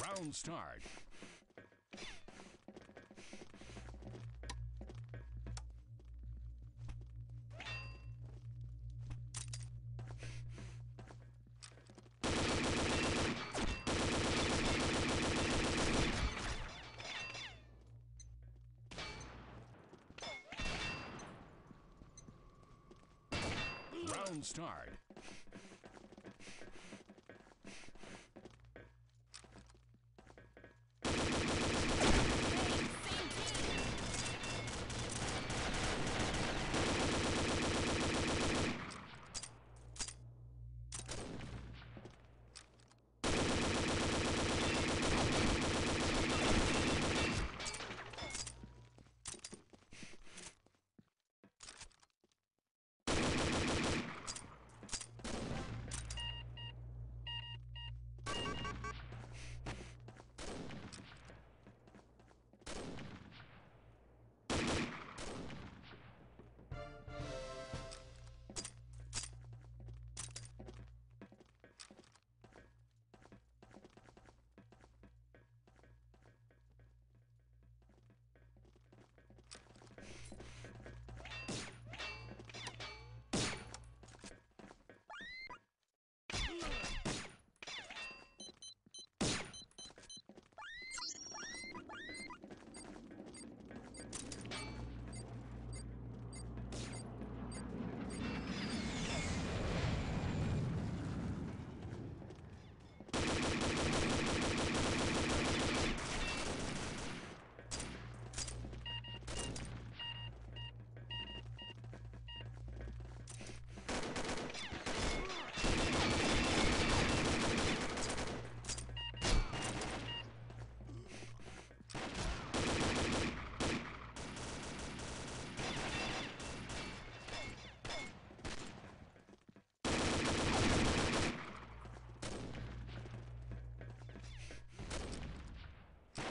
Round start. Round start.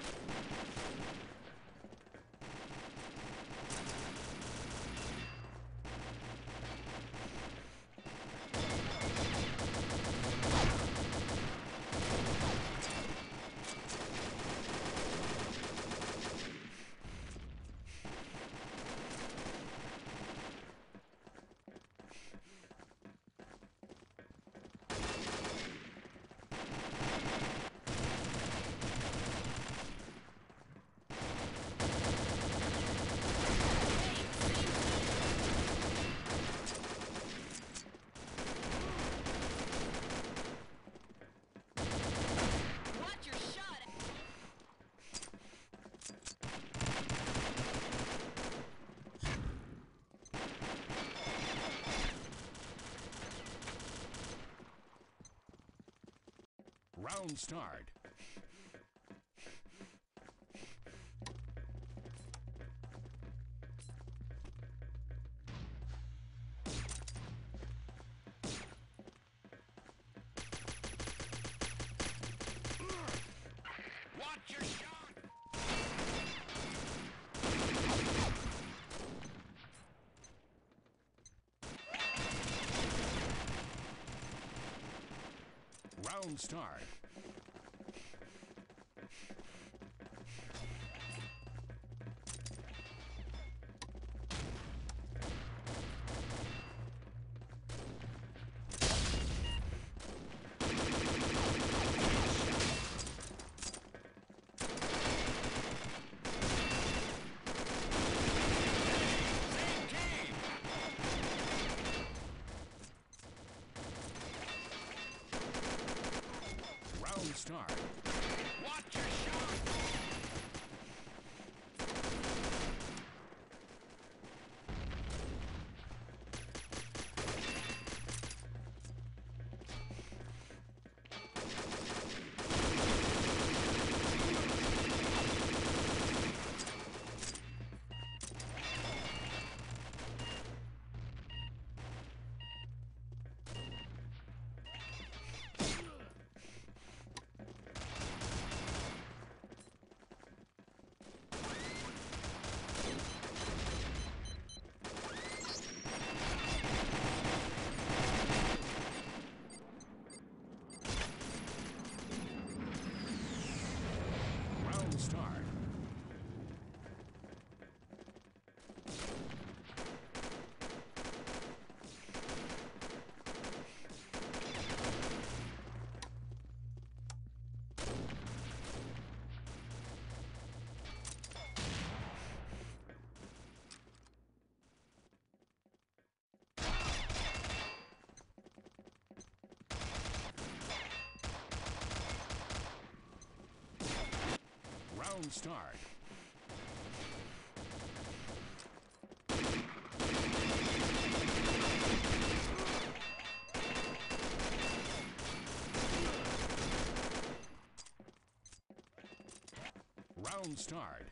ハハハハ! Round start. Round start. start. Watch Round start. Round start.